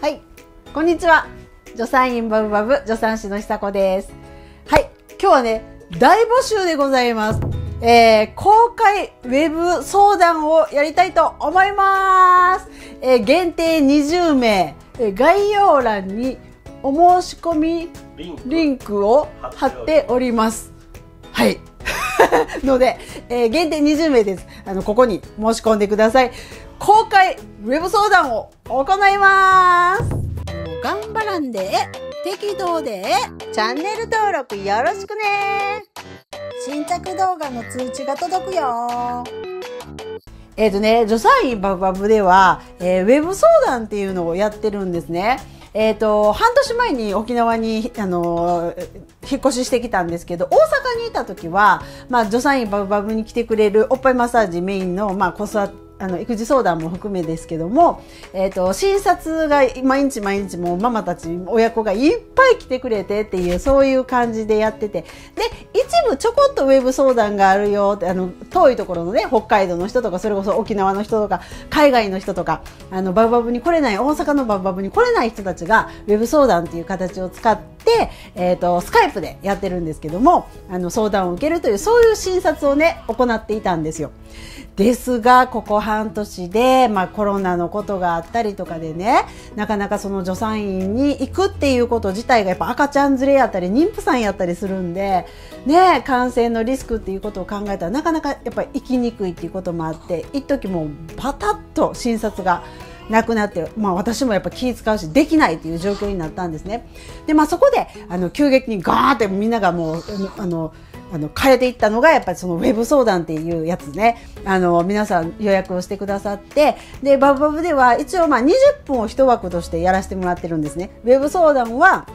はい、こんにちは。助産院バブバブ助産師の久子です。はい、今日はね、大募集でございます。えー、公開ウェブ相談をやりたいと思います。えー、限定20名、えー概要欄にお申し込みリンクリンクを貼っております。はい。ので、えー限定20名です。あの、ここに申し込んでください。公開ウェブ相談を行います。頑張らんで、適当で、チャンネル登録よろしくね。新着動画の通知が届くよ。えっ、とね、助産院バブバブでは、えーウェブ相談っていうのをやってるんですね。えっ、と、半年前に沖縄に、あの引っ越ししてきたんですけど、大阪にいた時は、まあ、助産院バブバブに来てくれるおっぱいマッサージメインの、まあ、子育てあの育児相談も含めですけども、えっと診察が毎日毎日もうママたち親子がいっぱい来てくれてっていうそういう感じでやっててで一部ちょこっとウェブ相談があるよってあの遠いところのね北海道の人とかそれこそ沖縄の人とか海外の人とかあのバブバブに来れない大阪のバブバブに来れない人たちがウェブ相談っていう形を使って、えっとスカイプでやってるんですけどもあの相談を受けるというそういう診察をね行っていたんですよ。ですがここ半年で、まあ、コロナのことがあったりとかでねなかなかその助産院に行くっていうこと自体がやっぱ赤ちゃん連れやったり妊婦さんやったりするんで、ね、感染のリスクっていうことを考えたらなかなかやっぱり行きにくいっていうこともあって一時もうパタッと診察が。なくなって、まあ、私もやっぱ気使うしできないっていう状況になったんですね。で、まあ、そこであの急激にガーってみんながもうあのあの変えていったのがやっぱりそのウェブ相談っていうやつねあの皆さん予約をしてくださってでバブバブでは一応まあ20分を一枠としてやらせてもらってるんですね。ウェブ相談は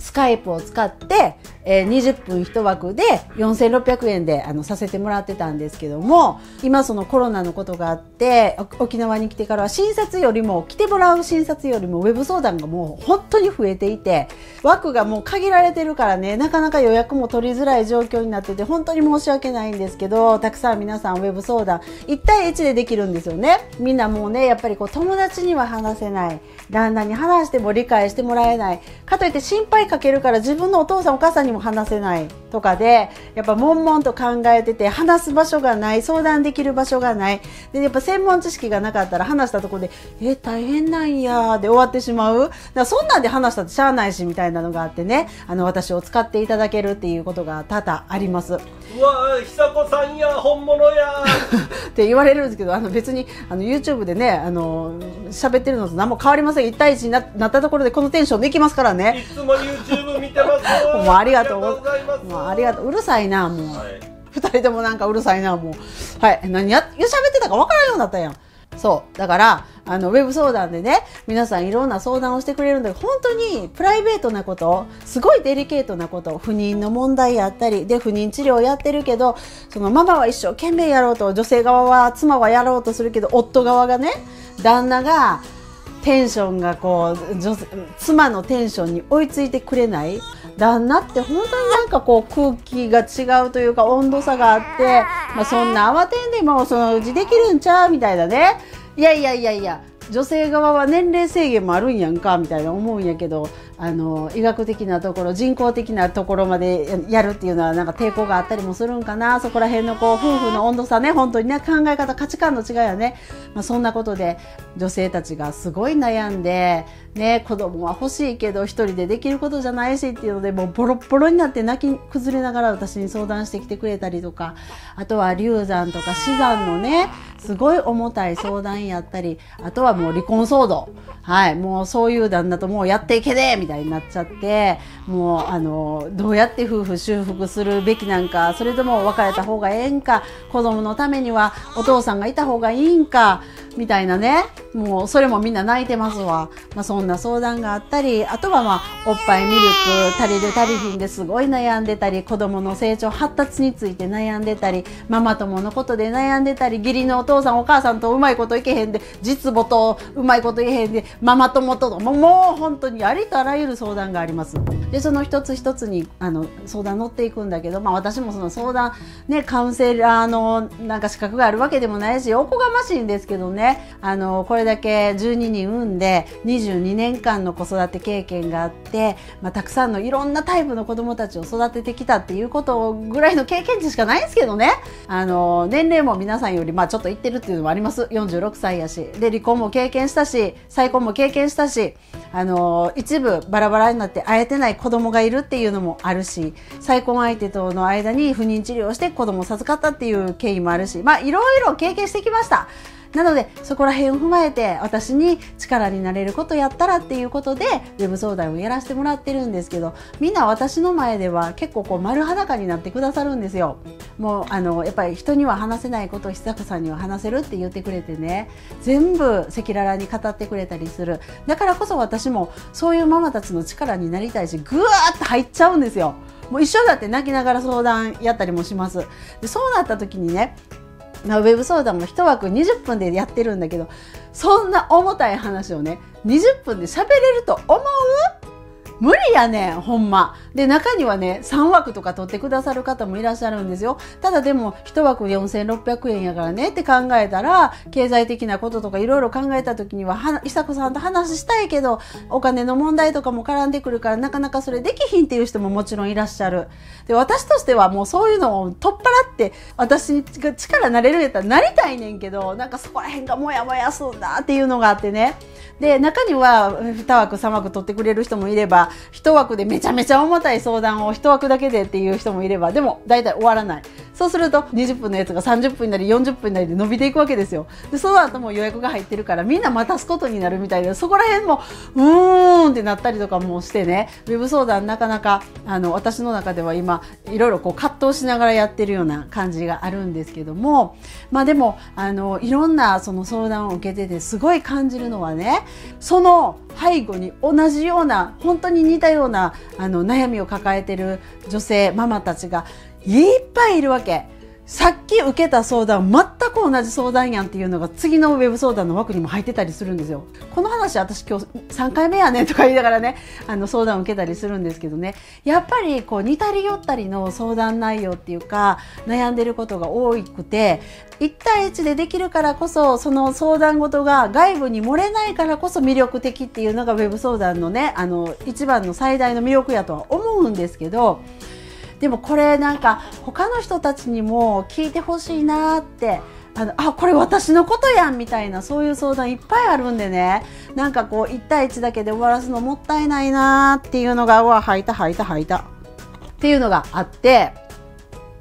スカイプを使って、えー20分一枠で4600円であのさせてもらってたんですけども今そのコロナのことがあって沖縄に来てからは診察よりも来てもらう診察よりもウェブ相談がもう本当に増えていて枠がもう限られてるからねなかなか予約も取りづらい状況になってて本当に申し訳ないんですけどたくさん皆さんウェブ相談1対1でできるんですよね。みんなもうねやっぱりこう友達には話せない旦那に話しても理解してもらえないかといって心配かけるから自分のお父さんお母さんにも話せないとかでやっぱ悶々と考えてて話す場所がない相談できる場所がない。でやっぱ専門知識がなかったら話したところで「え大変なんや」で終わってしまう。だそんなんで話したってしゃあないしみたいなのがあってね。あの私を使っていただけるっていうことが多々あります。うわ久子さんや本物や。って言われるんですけどあの別にあの YouTube でねあの喋ってるのと何も変わりません。1対1にななったところでこのテンションできますからいねつも YouTube 見てます。もうありががとうございます。もうありがとう。うるさいなもう、はい。二人ともなんかうるさいなもう。はい。何や喋ってたかわからんようになったやん。そう。だからあのウェブ相談でね皆さんいろんな相談をしてくれるんで本当にプライベートなことすごいデリケートなこと不妊の問題やったりで不妊治療やってるけどそのママは一生懸命やろうと女性側は妻はやろうとするけど夫側がね旦那がテンションがこう女性妻のテンションに追いついてくれない旦那って本当になんかこう空気が違うというか温度差があって、まあ、そんな慌てんでもそのうちできるんちゃうみたいなね。いやいやいやいや女性側は年齢制限もあるんやんかみたいな思うんやけどあの医学的なところ人工的なところまでやるっていうのはなんか抵抗があったりもするんかな。そこら辺のこう夫婦の温度差ね。本当にね考え方価値観の違いやね、まあ、そんなことで女性たちがすごい悩んで、ね、子供は欲しいけど一人でできることじゃないしっていうのでもうボロボロになって泣き崩れながら私に相談してきてくれたりとか。あとは流産とか死産のねすごい重たい相談やったり。あとはもう離婚騒動。はい。もうそういう旦那ともうやっていけねえみたいたいになっちゃってもうあのどうやって夫婦修復するべきなんかそれとも別れた方がええんか子供のためにはお父さんがいた方がいいんかみたいなね。もうそれもみんな泣いてますわ、まあ、そんな相談があったりあとはまあおっぱいミルク足りる足りひんですごい悩んでたり子供の成長発達について悩んでたりママ友のことで悩んでたり義理のお父さんお母さんとうまいこといけへんで実母とうまいこといけへんでママ友とももう本当にありとあらゆる相談があります。でその一つ一つにあの相談乗っていくんだけど、まあ、私もその相談ねカウンセラーのなんか資格があるわけでもないしおこがましいんですけどね。あのこれだけ12人産んで22年間の子育て経験があって、まあ、たくさんのいろんなタイプの子どもたちを育ててきたっていうことぐらいの経験値しかないんですけどね。あの年齢も皆さんよりまあちょっといってるっていうのもあります。46歳やし。で離婚も経験したし再婚も経験したし。あの一部バラバラになって会えてない子供がいるっていうのもあるし再婚相手との間に不妊治療をして子供を授かったっていう経緯もあるしまあいろいろ経験してきました。なのでそこら辺を踏まえて私に力になれることやったらっていうことでウェブ相談をやらせてもらってるんですけどみんな私の前では結構こう丸裸になってくださるんですよ。もうあのやっぱり人には話せないことを久子さんには話せるって言ってくれてね全部赤裸々に語ってくれたりするだからこそ私もそういうママたちの力になりたいしぐわーっと入っちゃうんですよ。もう一緒だって泣きながら相談やったりもします。でそうなった時にねまあ、ウェブ相談も1枠20分でやってるんだけどそんな重たい話をね20分で喋れると思う？無理やねんほんま。で中にはね3枠とか取ってくださる方もいらっしゃるんですよ。ただでも1枠4600円やからねって考えたら経済的なこととかいろいろ考えた時にはは伊佐子さんと話したいけどお金の問題とかも絡んでくるからなかなかそれできひんっていう人ももちろんいらっしゃる。で私としてはもうそういうのを取っ払って私が力なれるやったらなりたいねんけどなんかそこら辺がモヤモヤすんだっていうのがあってね。で中には2枠3枠取ってくれる人もいれば1枠でめちゃめちゃ重たい相談を1枠だけでっていう人もいればでも大体終わらない。そうすると20分のやつが30分になり40分になりで伸びていくわけですよ。でその後も予約が入ってるからみんな待たすことになるみたいでそこら辺もうーんってなったりとかもしてね。ウェブ相談なかなかあの私の中では今いろいろこう葛藤しながらやってるような感じがあるんですけども。まあでもあのいろんなその相談を受けててすごい感じるのはねその背後に同じような本当に似たようなあの悩みを抱えてる女性ママたちがいっぱいいるわけ。さっき受けた相談全く同じ相談やんっていうのが次のウェブ相談の枠にも入ってたりするんですよ。この話私今日3回目やねとか言いながらね あの相談を受けたりするんですけどねやっぱりこう似たり寄ったりの相談内容っていうか悩んでることが多くて1対1でできるからこそその相談事が外部に漏れないからこそ魅力的っていうのがウェブ相談のねあの一番の最大の魅力やとは思うんですけど。でもこれなんか他の人たちにも聞いてほしいなってあのあこれ私のことやんみたいなそういう相談いっぱいあるんでね。なんかこう1対1だけで終わらすのもったいないなっていうのがうわ吐いた吐いた吐いた。っていうのがあって。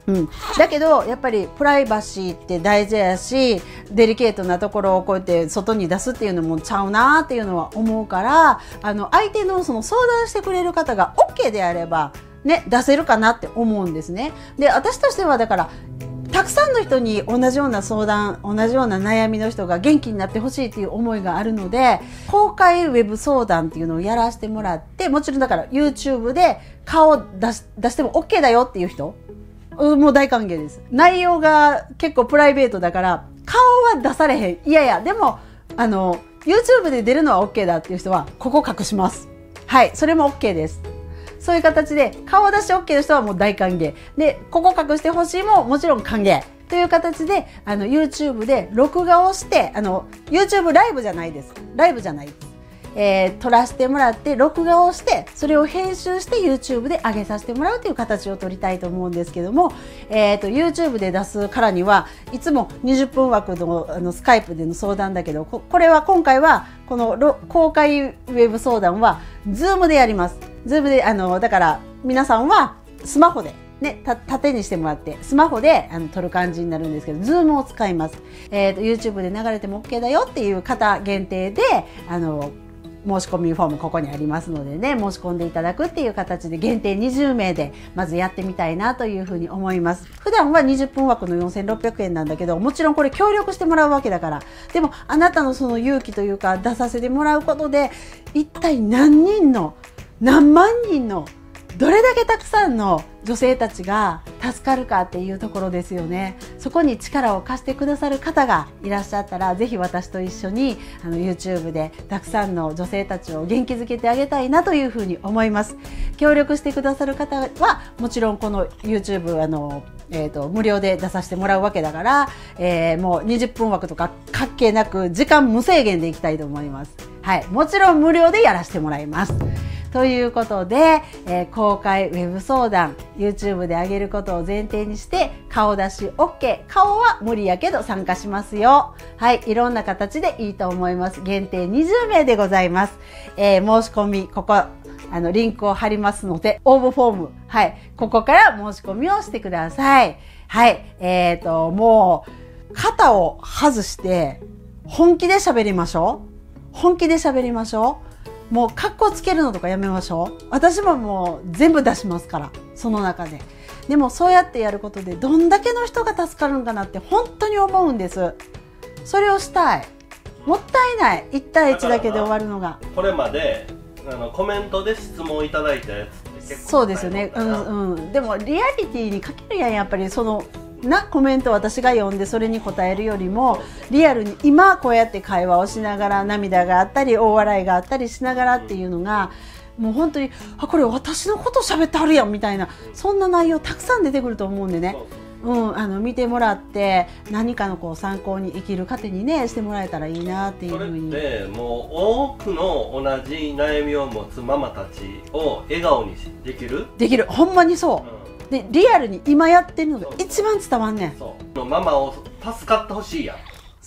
うん、だけどやっぱりプライバシーって大事やしデリケートなところをこうやって外に出すっていうのもちゃうなっていうのは思うからあの相手のその相談してくれる方が OK であればね、出せるかなって思うんですね。で私としてはだからたくさんの人に同じような相談同じような悩みの人が元気になってほしいっていう思いがあるので公開ウェブ相談っていうのをやらせてもらってもちろんだから YouTube で顔出し出しても OK だよっていう人もう大歓迎です。内容が結構プライベートだから顔は出されへん。いやいやでもあの YouTube で出るのは OK だっていう人はここ隠します。はいそれも OK です。そういう形で顔出し OK の人はもう大歓迎。でここ隠してほしいももちろん歓迎。という形であの YouTube で録画をしてあの YouTube ライブじゃないです。ライブじゃないです。えー、撮らせてもらって録画をしてそれを編集して YouTube で上げさせてもらうという形を取りたいと思うんですけども、えーと、YouTube で出すからにはいつも20分枠のあのスカイプでの相談だけどここれは今回はこの公開ウェブ相談は Zoom でやります。ズームであのだから皆さんはスマホでね、縦にしてもらってスマホであの撮る感じになるんですけどズームを使います、えーと、YouTube で流れても OK だよっていう方限定であの申し込みフォームここにありますのでね申し込んでいただくっていう形で限定20名でまずやってみたいなというふうに思います。普段は20分枠の4600円なんだけどもちろんこれ協力してもらうわけだから。でもあなたのその勇気というか出させてもらうことで一体何人の何万人のどれだけたくさんの女性たちが助かるかっていうところですよねそこに力を貸してくださる方がいらっしゃったらぜひ私と一緒にあの YouTube でたくさんの女性たちを元気づけてあげたいなというふうに思います協力してくださる方はもちろんこの YouTube あのえーと、無料で出させてもらうわけだから、えー、もう20分枠とか関係なく時間無制限でいきたいと思います。はい、もちろん無料でやらせてもらいます。ということで、えー、公開ウェブ相談 YouTube で上げることを前提にして顔出し OK 顔は無理やけど参加しますよ。はいいろんな形でいいと思います。限定20名でございます、えー、申し込みここあのリンクを貼りますので応募フォームはいここから申し込みをしてください。はいえっ、ー、ともう肩を外して本気で喋りましょう。本気で喋りましょう。もう格好つけるのとかやめましょう。私ももう全部出しますから。その中で。でもそうやってやることでどんだけの人が助かるんかなって本当に思うんです。それをしたい。もったいない。1対1だけで終わるのが。これまであのコメントで質問いただいたやつって結構そうですよね。うんうん。でもリアリティにかけるやんやっぱりそのなコメント私が読んでそれに答えるよりもリアルに今こうやって会話をしながら涙があったり大笑いがあったりしながらっていうのがもう本当にあこれ私のこと喋ってはるやんみたいなそんな内容たくさん出てくると思うんでね。う。ん、あの見てもらって何かのこう参考に生きる糧にねしてもらえたらいいなっていうふうに。それってもう多くの同じ悩みを持つママたちを笑顔にできる？できる。ほんまにそう、うんでリアルに今やってるのが一番伝わんねん。そう。ママを助かってほしいやん。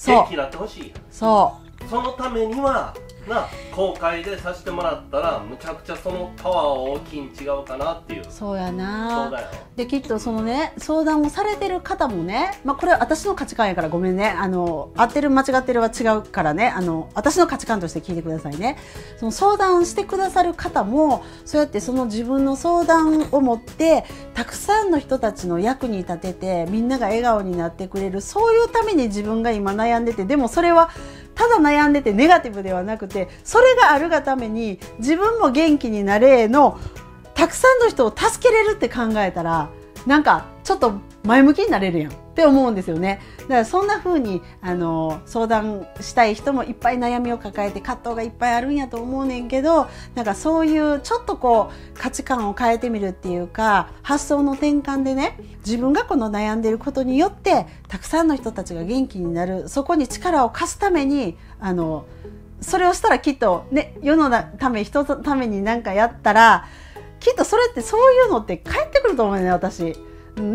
元気になってほしいやん。そう。そのためにはな公開でさせてもらったらむちゃくちゃそのパワー大きいん違うかなっていう。そうやな。できっとそのね相談をされてる方もね、まあ、これは私の価値観やからごめんね。あの合ってる間違ってるは違うからね。あの私の価値観として聞いてくださいね。その相談してくださる方もそうやってその自分の相談を持ってたくさんの人たちの役に立ててみんなが笑顔になってくれるそういうために自分が今悩んでてでもそれはただ悩んでてネガティブではなくてそれがあるがために自分も元気になれのたくさんの人を助けれるって考えたらなんかちょっと前向きになれるやん。って思うんですよねだからそんな風にあの相談したい人もいっぱい悩みを抱えて葛藤がいっぱいあるんやと思うねんけどなんかそういうちょっとこう価値観を変えてみるっていうか発想の転換でね自分がこの悩んでることによってたくさんの人たちが元気になるそこに力を貸すためにあのそれをしたらきっとね世のため人のために何かやったらきっとそれってそういうのって返ってくると思うね私。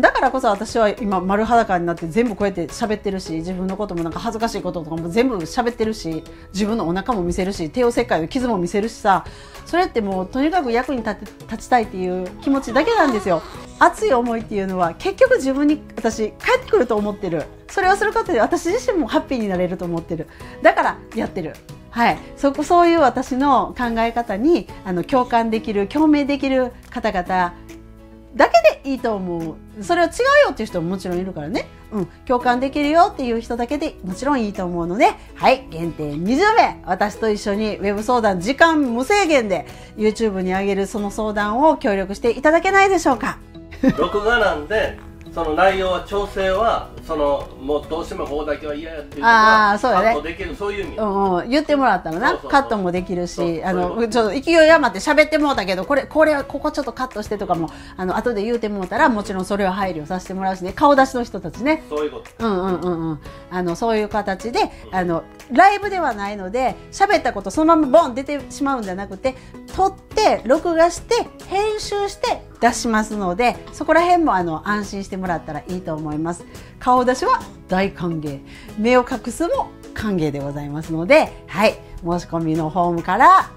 だからこそ私は今丸裸になって全部こうやって喋ってるし自分のこともなんか恥ずかしいこととかも全部喋ってるし自分のお腹も見せるし帝王切開の傷も見せるしさそれってもうとにかく役に立て立ちたいっていう気持ちだけなんですよ。熱い思いっていうのは結局自分に私返ってくると思ってる。それをすることで私自身もハッピーになれると思ってる。だからやってる。はい、そこそういう私の考え方にあの共感できる共鳴できる方々だけでいいと思う。それは違うよっていう人ももちろんいるからね、うん、共感できるよっていう人だけでもちろんいいと思うのではい。限定20名。私と一緒にウェブ相談時間無制限で YouTube に上げるその相談を協力していただけないでしょうか。録画なんでその内容は調整はそのもうどうしてもここだけは嫌やっていうああそうやね。カットできるそういう意味、うんうん、言ってもらったらな。カットもできるしあのちょっと勢い余って喋ってもうたけどこれこれはここちょっとカットしてとかもあの後で言うてもうたらもちろんそれは配慮させてもらうしね。顔出しの人たちね。そういうこと。うんうんうんうん。あのそういう形であのライブではないので喋ったことそのままボン出てしまうんじゃなくて撮って録画して編集して出しますのでそこら辺もあの安心してもらったらいいと思います。顔出しは大歓迎。目を隠すも歓迎でございますのではい。申し込みのフォームから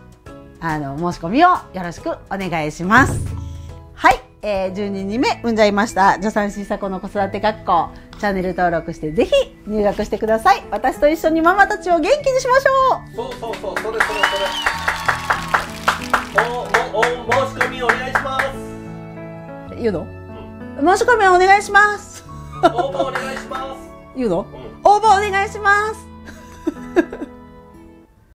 あの申し込みをよろしくお願いします。はい、えー、12人目産んじゃいました。助産師佐子の子育て学校。チャンネル登録してぜひ入学してください。私と一緒にママたちを元気にしましょう。そうそうそうそれそれそれ。おおお申言うの、うん、申し込みお願いします。応募お願いします。言うの、うん、応募お願いします